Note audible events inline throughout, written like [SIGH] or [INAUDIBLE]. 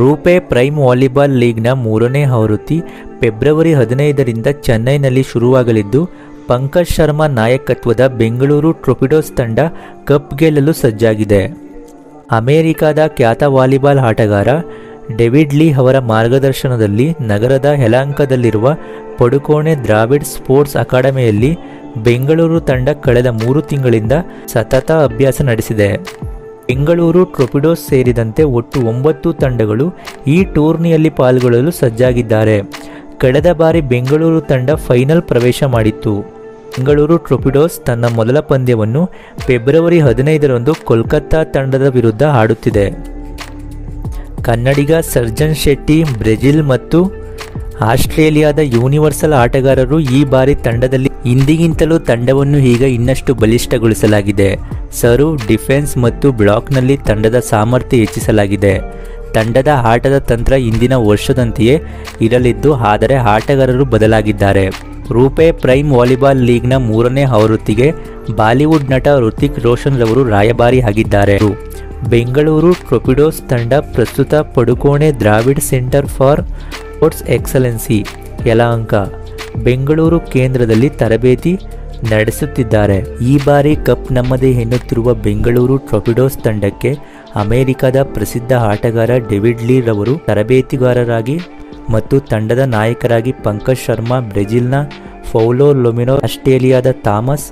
ರೂಪೆ prime volleyball ಲೀಗ್ನ ಮೂರನೇ ಆವೃತ್ತಿ February ಹದಿನೈದರಿಂದ ಚೆನ್ನೈನಲ್ಲಿ ಶುರುವಾಗಲಿದ್ದು, ಪಂಕಜ್ ಶರ್ಮಾ ನಾಯಕತ್ವದ ಬೆಂಗಳೂರು ಟ್ರೊಪಿಡೋಸ್ ತಂಡ ಕಪ್ ಗೆಲ್ಲಲು ಸಜ್ಜಾಗಿದೆ. ಅಮೆರಿಕದ ಖ್ಯಾತ ವಾಲಿಬಾಲ್ ಆಟಗಾರ ಡೇವಿಡ್ ಲೀ ಅವರ ಮಾರ್ಗದರ್ಶನದಲ್ಲಿ ನಗರದ ಯಲಹಂಕದಲ್ಲಿರುವ ಪಡುಕೋಣೆ ದ್ರಾವಿಡ್ ಸ್ಪೋರ್ಟ್ಸ್ ಅಕಾಡೆಮಿಯಲ್ಲಿ ಬೆಂಗಳೂರು ತಂಡ ಕಳೆದ ಮೂರು ತಿಂಗಳಿಂದ ಸತತ ಅಭ್ಯಾಸ ನಡೆಸಿದೆ. ಬೆಂಗಳೂರು ಟ್ರೊಪಿಡೋಸ್ ಸೇರಿದಂತೆ ಒಟ್ಟು ಒಂಬತ್ತು ತಂಡಗಳು ಈ ಟೂರ್ನಿಯಲ್ಲಿ ಪಾಲ್ಗೊಳ್ಳಲು ಸಜ್ಜಾಗಿದ್ದಾರೆ. ಕಳೆದ ಬಾರಿ ಬೆಂಗಳೂರು ತಂಡ ಫೈನಲ್ ಪ್ರವೇಶ ಮಾಡಿತ್ತು. ಬೆಂಗಳೂರು ಟ್ರೊಪಿಡೋಸ್ ತನ್ನ ಮೊದಲ ಪಂದ್ಯವನ್ನು ಫೆಬ್ರವರಿ ಹದಿನೈದರಂದು ಕೋಲ್ಕತ್ತಾ ತಂಡದ ವಿರುದ್ಧ ಆಡುತ್ತಿದೆ. ಕನ್ನಡಿಗ ಸರ್ಜನ್ ಶೆಟ್ಟಿ, ಬ್ರೆಜಿಲ್ ಮತ್ತು ಆಸ್ಟ್ರೇಲಿಯಾದ ಯೂನಿವರ್ಸಲ್ ಆಟಗಾರರು ಈ ಬಾರಿ ತಂಡದಲ್ಲಿ ಇಂದಿಗಿಂತಲೂ ತಂಡವನ್ನು ಈಗ ಇನ್ನಷ್ಟು ಬಲಿಷ್ಠಗೊಳಿಸಲಾಗಿದೆ. ಸರ್ವ್ ಡಿಫೆನ್ಸ್ ಮತ್ತು ಬ್ಲಾಕ್ನಲ್ಲಿ ತಂಡದ ಸಾಮರ್ಥ್ಯ ಹೆಚ್ಚಿಸಲಾಗಿದೆ. ತಂಡದ ಆಟದ ತಂತ್ರ ಇಂದಿನ ವರ್ಷದಂತೆಯೇ ಇರಲಿದ್ದು, ಆದರೆ ಆಟಗಾರರು ಬದಲಾಗಿದ್ದಾರೆ. ರೂಪೆ ಪ್ರೈಮ್ ವಾಲಿಬಾಲ್ ಲೀಗ್ನ ಮೂರನೇ ಆವೃತ್ತಿಗೆ ಬಾಲಿವುಡ್ ನಟ ಋತಿಕ್ ರೋಷನ್ ರವರು ರಾಯಭಾರಿ ಆಗಿದ್ದಾರೆ ಬೆಂಗಳೂರು ಟ್ರೊಪಿಡೋಸ್ ತಂಡ ಪ್ರಸ್ತುತ Padukone Dravid centre for sports excellency Yelahanka Bengaluru ಕೇಂದ್ರದಲ್ಲಿ ತರಬೇತಿ ನಡೆಸುತ್ತಿದ್ದಾರೆ ಈ ಬಾರಿ ಕಪ್ ನಮ್ಮದೇ ಎನ್ನುತ್ತಿರುವ ಬೆಂಗಳೂರು ಟ್ರೊಪಿಡೋಸ್ ತಂಡಕ್ಕೆ ಅಮೆರಿಕದ ಪ್ರಸಿದ್ಧ ಆಟಗಾರ ಡೇವಿಡ್ ಲೀ ರವರು ತರಬೇತಿಗಾರರಾಗಿ ಮತ್ತು ತಂಡದ ನಾಯಕರಾಗಿ ಪಂಕಜ್ ಶರ್ಮಾ, ಬ್ರೆಜಿಲ್ನ ಫೌಲೋ ಲೊಮಿನೋ, ಆಸ್ಟ್ರೇಲಿಯಾದ ಥಾಮಸ್,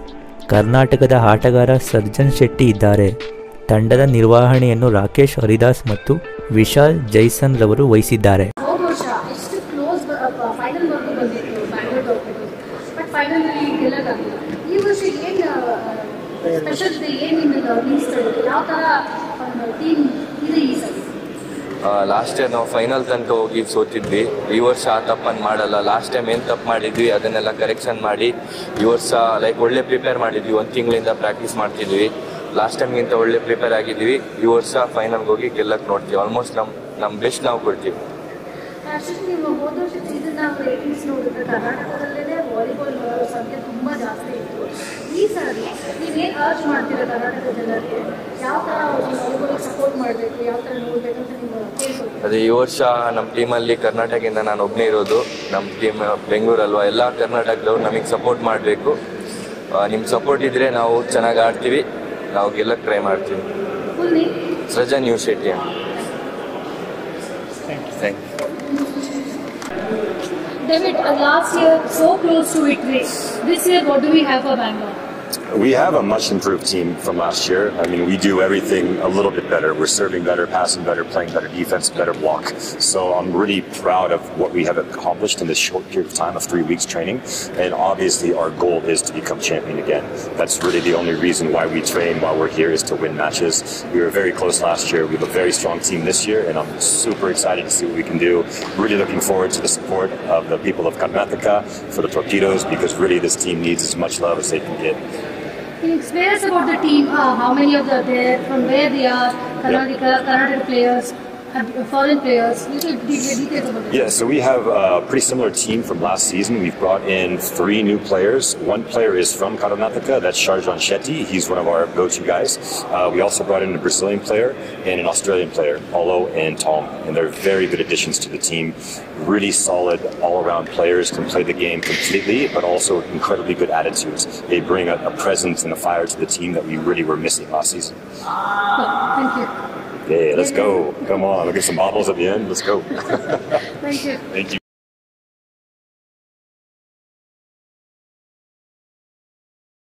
ಕರ್ನಾಟಕದ ಆಟಗಾರ ಸರ್ಜನ್ ಶೆಟ್ಟಿ ಇದ್ದಾರೆ. ತಂಡದ ನಿರ್ವಹಣೆಯನ್ನು ರಾಕೇಶ್ ಹರಿದಾಸ್ ಮತ್ತು ವಿಶಾಲ್ ಜೈಸನ್ ರವರು ವಹಿಸಿದ್ದಾರೆ ಹೋದ ವರ್ಷ ಎಷ್ಟು ಕ್ಲೋಸ್ ಫೈನಲ್ವರೆಗೂ ಬಂದಿತ್ತು ಬ್ಯಾಂಗ್ಳೂರ್ ಬಟ್ ಫೈನಲಿ ಈ ವರ್ಷ ಏನು ಸ್ಪೆಷಲ್ ಇದೆ ಯಾವ ಥರ ಟೀಮ್ ಇದೆ ಈ ಲಾಸ್ಟ್ ಇಯರ್ ನಾವು ಫೈನಲ್ ತನಕ ಹೋಗಿ ಸೋತಿದ್ವಿ. ಈ ವರ್ಷ ಆ ತಪ್ಪನ್ನು ಮಾಡಲ್ಲ. ಲಾಸ್ಟ್ ಟೈಮ್ ಏನು ತಪ್ಪು ಮಾಡಿದ್ವಿ, ಅದನ್ನೆಲ್ಲ ಕರೆಕ್ಷನ್ ಮಾಡಿ ಈ ವರ್ಷ ಲೈಕ್ ಒಳ್ಳೆ ಪ್ರಿಪೇರ್ ಮಾಡಿದ್ವಿ. ಒಂದು ತಿಂಗಳಿಂದ ಪ್ರಾಕ್ಟೀಸ್ ಮಾಡ್ತಿದ್ವಿ. ಲಾಸ್ಟ್ ಟೈಮ್ಗಿಂತ ಒಳ್ಳೆ ಪ್ರಿಪೇರ್ ಆಗಿದ್ವಿ. ಈ ವರ್ಷ ಫೈನಲ್ಗೆ ಹೋಗಿ ಗೆಲ್ಲಕ್ಕೆ ನೋಡ್ತೀವಿ. ಆಲ್ಮೋಸ್ಟ್ ನಮ್ಮ ನಮ್ಮ ಬೆಸ್ಟ್ ನಾವು ಕೊಡ್ತೀವಿ. ಅಷ್ಟೇ ನೀವು ಹೋದ ವರ್ಷ ಸೀಸನ್ ನಾವು ರೇಟಿಂಗ್ಸ್ ನೋಡಿದ್ರೆ ಕರ್ನಾಟಕದಲ್ಲೇ ವಾಲಿಬಾಲ್ ಸಂಖ್ಯೆ ತುಂಬ ಜಾಸ್ತಿ ಇತ್ತು. ಈ ಸಾರಿ ನೀವೇನು ಅರ್ಜ್ ಮಾಡ್ತೀರಾ ಕರ್ನಾಟಕದ ಜನರಿಗೆ? ಯಾವ ಥರ ವಾಲಿಬಾಲ್ ಸಪೋರ್ಟ್ ಮಾಡಬೇಕು? ಯಾವ ಥರ ನೋಡಬೇಕು ಅಂತ ನೀವು ಅದೇ ಈ ವರ್ಷ ನಮ್ಮ ಟೀಮಲ್ಲಿ ಕರ್ನಾಟಕದಿಂದ ನಾನು ಒಬ್ಬನೇ ಇರೋದು. ನಮ್ಮ ಟೀಮ್ ಬೆಂಗಳೂರಲ್ವಾ? ಎಲ್ಲ ಕರ್ನಾಟಕದವ್ರು ನಮಗೆ ಸಪೋರ್ಟ್ ಮಾಡಬೇಕು. ನಿಮ್ಮ ಸಪೋರ್ಟ್ ಇದ್ದರೆ ನಾವು ಚೆನ್ನಾಗಿ ಆಡ್ತೀವಿ. ನಾವು ಗೆಲ್ಲಕ್ಕೆ ಟ್ರೈ ಮಾಡ್ತೀವಿ. Srujan U Shetty thank you David, uh, last year so close to victory. This year, what do we have for Bangalore? We have a much improved team from last year. I mean, we do everything a little bit better. We're serving better, passing better, playing better defense, better block. So I'm really proud of what we have accomplished in this short period of time of three weeks training. And obviously, our goal is to become champion again. That's really the only reason why we train, while we're here, is to win matches. We were very close last year. We have a very strong team this year, and I'm super excited to see what we can do. Really looking forward to the support of the people of Karnataka for the Torpedoes because really this team needs as much love as they can get. Can you explain us about the team? Uh, how many of the there, from where they are, Karnataka, Karnataka players, foreign players? Little details about it. Yeah, so we have a pretty similar team from last season. We've brought in three new players. One player is from Karnataka, that's Sharjan Shetty. He's one of our go-to guys. Uh, we also brought in a Brazilian player and an Australian player, Olo and Tom, and they're very good additions to the team. Really solid, all-around players, can play the game completely, but also incredibly good attitudes. They bring a, a presence and a fire to the team that we really were missing last season. Thank you. Yeah, let's go. Come on, we'll get some bobbles at the end. Let's go. [LAUGHS] Thank you. Thank you.